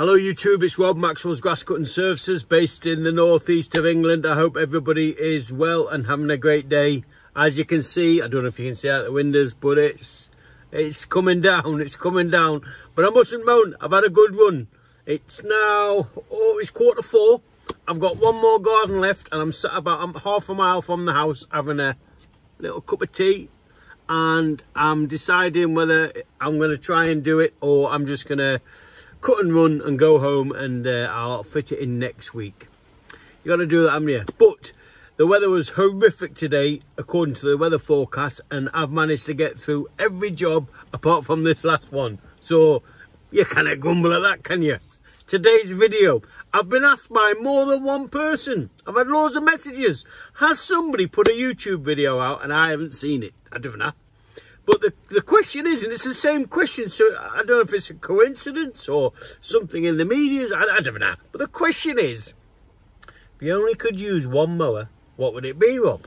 Hello YouTube, it's Rob Maxwell's Grass Cutting Services based in the northeast of England. I hope everybody is well and having a great day. As you can see, I don't know if you can see out the windows, but it's it's coming down, it's coming down. But I mustn't moan, I've had a good run. It's now, oh, it's quarter four. I've got one more garden left and I'm sat about I'm half a mile from the house having a little cup of tea and I'm deciding whether I'm going to try and do it or I'm just going to cut and run and go home and uh, I'll fit it in next week. You got to do that, haven't you? But the weather was horrific today, according to the weather forecast, and I've managed to get through every job apart from this last one. So you cannot grumble at that, can you? Today's video, I've been asked by more than one person. I've had loads of messages. Has somebody put a YouTube video out and I haven't seen it? I don't know. But the, the question is, and it's the same question, so I don't know if it's a coincidence or something in the media, I, I don't know. But the question is, if you only could use one mower, what would it be, Rob?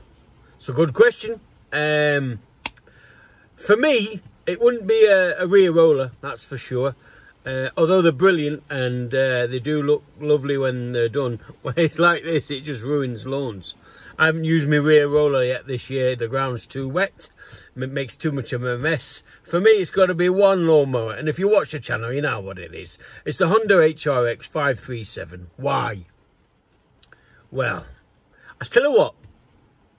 It's a good question. Um, for me, it wouldn't be a, a rear roller, that's for sure. Uh, although they're brilliant and uh, they do look lovely when they're done, when it's like this, it just ruins lawns. I haven't used my rear roller yet this year. The ground's too wet. It makes too much of a mess. For me, it's got to be one lawnmower. And if you watch the channel, you know what it is. It's the Honda HRX 537. Why? Well, I tell you what.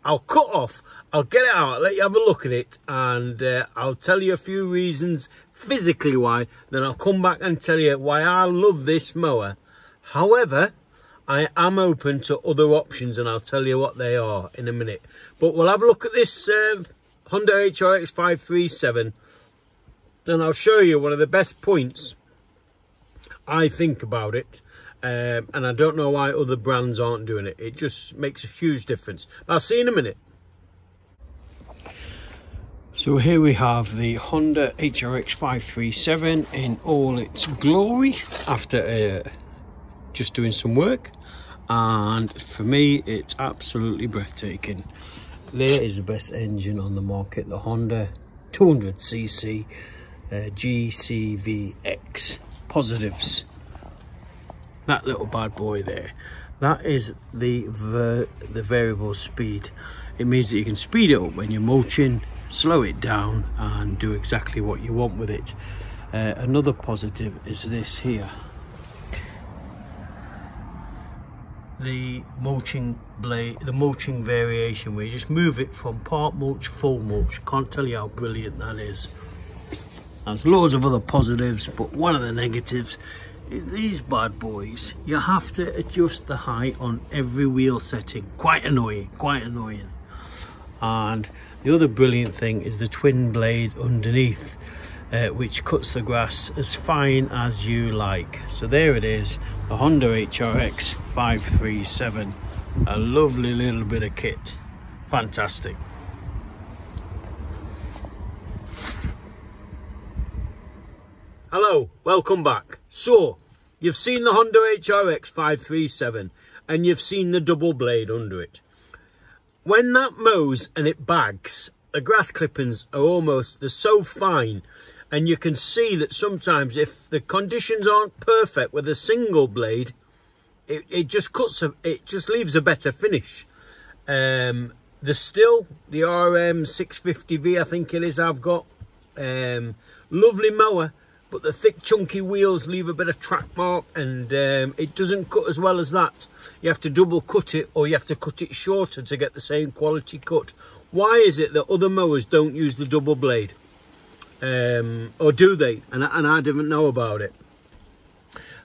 I'll cut off. I'll get it out. I'll let you have a look at it. And uh, I'll tell you a few reasons physically why. Then I'll come back and tell you why I love this mower. However I am open to other options and I'll tell you what they are in a minute. But we'll have a look at this uh, Honda HRX 537 then I'll show you one of the best points I think about it. Um, and I don't know why other brands aren't doing it. It just makes a huge difference. I'll see you in a minute. So here we have the Honda HRX 537 in all its glory after uh, just doing some work. And for me it's absolutely breathtaking. There is the best engine on the market the honda 200cc uh, gcvx positives. That little bad boy there. That is the the variable speed. It means that you can speed it up when you're mulching slow it down and do exactly what you want with it uh, another positive is this here the mulching blade, the mulching variation where you just move it from part mulch, full mulch. Can't tell you how brilliant that is. There's loads of other positives, but one of the negatives is these bad boys. You have to adjust the height on every wheel setting. Quite annoying, quite annoying. And the other brilliant thing is the twin blade underneath uh, which cuts the grass as fine as you like. So there it is, the Honda HRX 537. A lovely little bit of kit. Fantastic. Hello, welcome back. So, you've seen the Honda HRX 537 and you've seen the double blade under it. When that mows and it bags, the grass clippings are almost, they're so fine. And you can see that sometimes if the conditions aren't perfect with a single blade it, it just cuts a, it just leaves a better finish. Um, the still the rm 650v i think it is i've got um, lovely mower but the thick chunky wheels leave a bit of track mark and um, it doesn't cut as well as that you have to double cut it or you have to cut it shorter to get the same quality cut why is it that other mowers don't use the double blade um, or do they? And, and I didn't know about it.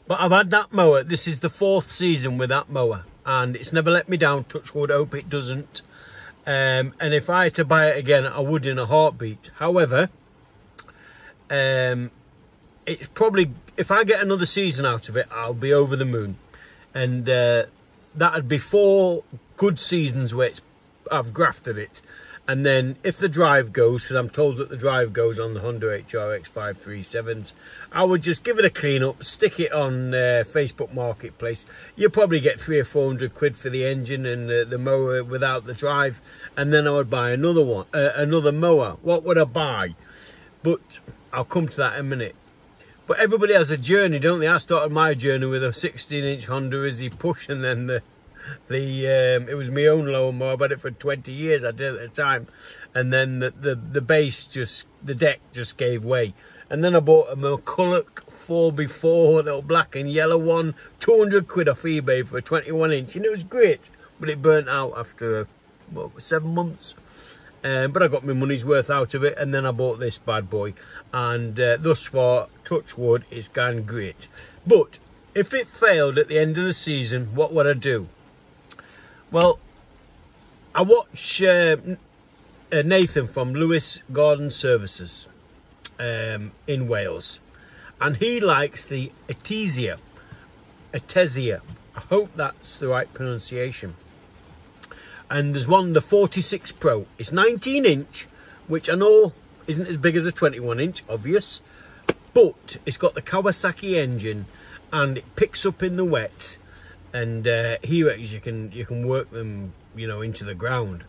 But I've had that mower. This is the fourth season with that mower. And it's never let me down. Touch wood, hope it doesn't. Um, and if I had to buy it again, I would in a heartbeat. However, um, it's probably, if I get another season out of it, I'll be over the moon. And uh, that'd be four good seasons where I've grafted it. And then if the drive goes, because I'm told that the drive goes on the Honda HRX 537s, I would just give it a clean up, stick it on uh, Facebook Marketplace. You'll probably get three or four hundred quid for the engine and uh, the mower without the drive. And then I would buy another one, uh, another mower. What would I buy? But I'll come to that in a minute. But everybody has a journey, don't they? I started my journey with a 16 inch Honda Izy push and then the the um, it was my own lawnmower. I've had it for 20 years. I did at the time, and then the, the the base just the deck just gave way. And then I bought a McCulloch 4x4, little black and yellow one, 200 quid off eBay for a 21 inch, and it was great, but it burnt out after seven months. Um, but I got my money's worth out of it, and then I bought this bad boy, and uh, thus far, touch wood, it's gone great. But if it failed at the end of the season, what would I do? Well, I watch uh, uh, Nathan from Lewis Garden Services um, in Wales, and he likes the Etesia. Etesia. I hope that's the right pronunciation. And there's one, the 46 Pro. It's 19 inch, which I know isn't as big as a 21 inch, obvious, but it's got the Kawasaki engine and it picks up in the wet and uh, you can you can work them you know into the ground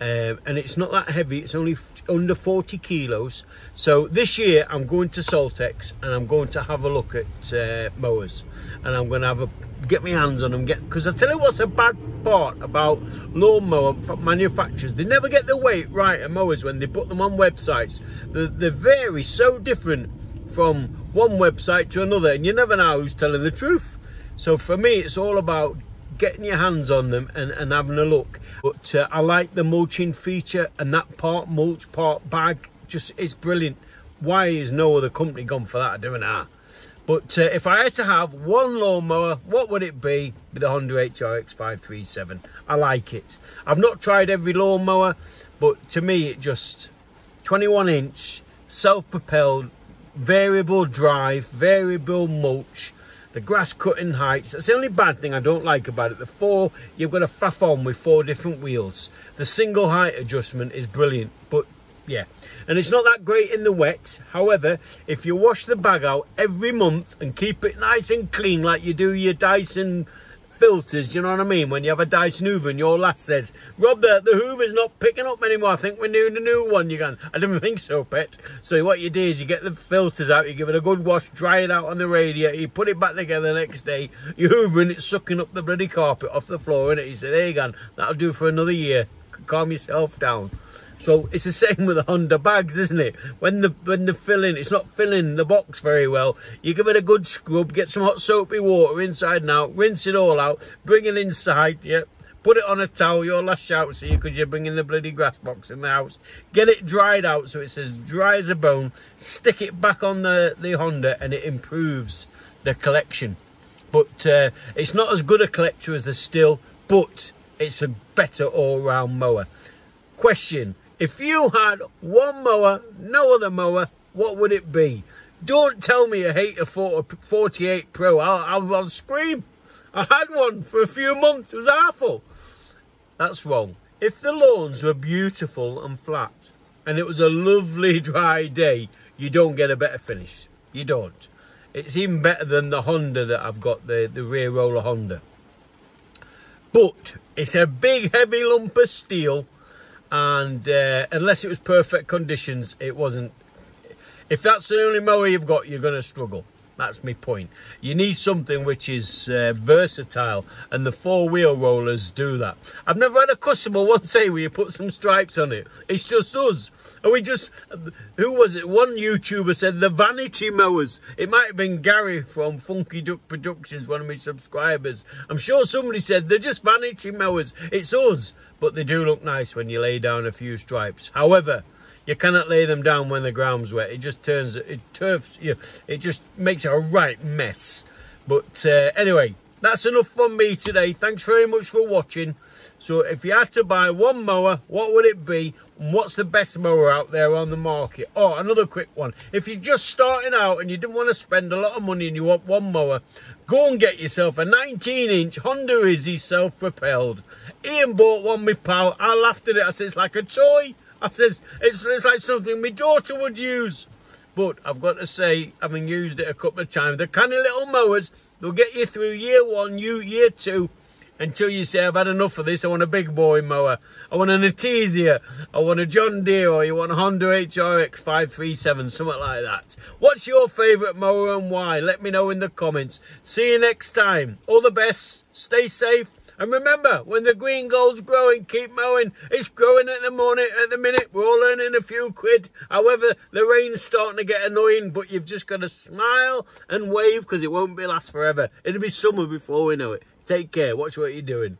um, and it's not that heavy it's only under 40 kilos. So this year i'm going to saltex and i'm going to have a look at uh, mowers. And i'm going to have a get my hands on them get because i tell you what's a bad part about lawnmower manufacturers? They never get the weight right of mowers when they put them on websites. They, they vary so different from one website to another and you never know who's telling the truth. So for me it's all about getting your hands on them and, and having a look. But uh, I like the mulching feature and that part mulch, part bag, just is brilliant. Why is no other company gone for that? doing that? But uh, if I had to have one lawnmower, what would it be with the Honda HRX 537? I like it. I've not tried every lawnmower, but to me it just 21 inch, self-propelled, variable drive, variable mulch, the grass cutting heights. That's the only bad thing I don't like about it. The four, you've got to faff on with four different wheels. The single height adjustment is brilliant, but yeah. And it's not that great in the wet. However, if you wash the bag out every month and keep it nice and clean like you do your Dyson filters, you know what I mean? When you have a Dyson Hoover and your last says, Rob, the, Hoover's not picking up anymore. I think we need a new one. You're going, I didn't think so, pet. So what you do is you get the filters out, you give it a good wash, dry it out on the radiator, you put it back together the next day, you hoover and it's sucking up the bloody carpet off the floor, and he said, there you go, that'll do for another year. Calm yourself down. So it's the same with the Honda bags, isn't it? When the when the filling, it's not filling the box very well. You give it a good scrub, get some hot soapy water inside and out, rinse it all out, bring it inside, yep. Put it on a towel, your last shout to you because you're bringing the bloody grass box in the house. Get it dried out so it's as dry as a bone. Stick it back on the, the Honda and it improves the collection. But uh, it's not as good a collector as the Stihl, but it's a better all-round mower. Question, if you had one mower, no other mower, what would it be? Don't tell me you Hayter 48 Pro. I'll, I'll, I'll scream. I had one for a few months. It was awful. That's wrong. If the lawns were beautiful and flat and it was a lovely dry day, you don't get a better finish. You don't. It's even better than the Honda that I've got, the, the rear roller Honda. But it's a big heavy lump of steel and uh, unless it was perfect conditions it wasn't. If that's the only mower you've got you're going to struggle that's my point. You need something which is uh, versatile and the four wheel rollers do that. I've never had a customer once say where you put some stripes on it? It's just us. And we just who was it? One youtuber said the vanity mowers. It might have been gary from funky duck productions one of my subscribers. I'm sure somebody said they're just vanity mowers. It's us but they do look nice when you lay down a few stripes. However, you cannot lay them down when the ground's wet. It just turns, it turfs, you, it just makes it a right mess. But uh, anyway, that's enough from me today. Thanks very much for watching. So if you had to buy one mower, what would it be? And what's the best mower out there on the market? Oh, another quick one. If you're just starting out and you didn't want to spend a lot of money and you want one mower, go and get yourself a 19-inch Honda Izy self-propelled. Ian bought one, with pal. I laughed at it. I said, it's like a toy. I says, it's, it's like something my daughter would use. But I've got to say, having used it a couple of times, the kind of little mowers, they'll get you through year one, you year two. Until you say, I've had enough of this, I want a big boy mower. I want an Artesia, I want a John Deere, or you want a Honda HRX 537, something like that. What's your favourite mower and why? Let me know in the comments. See you next time. All the best. Stay safe. And remember, when the green gold's growing, keep mowing. It's growing at the morning, at the minute. We're all earning a few quid. However, the rain's starting to get annoying, but you've just got to smile and wave because it won't be last forever. It'll be summer before we know it. Take care. Watch what you're doing.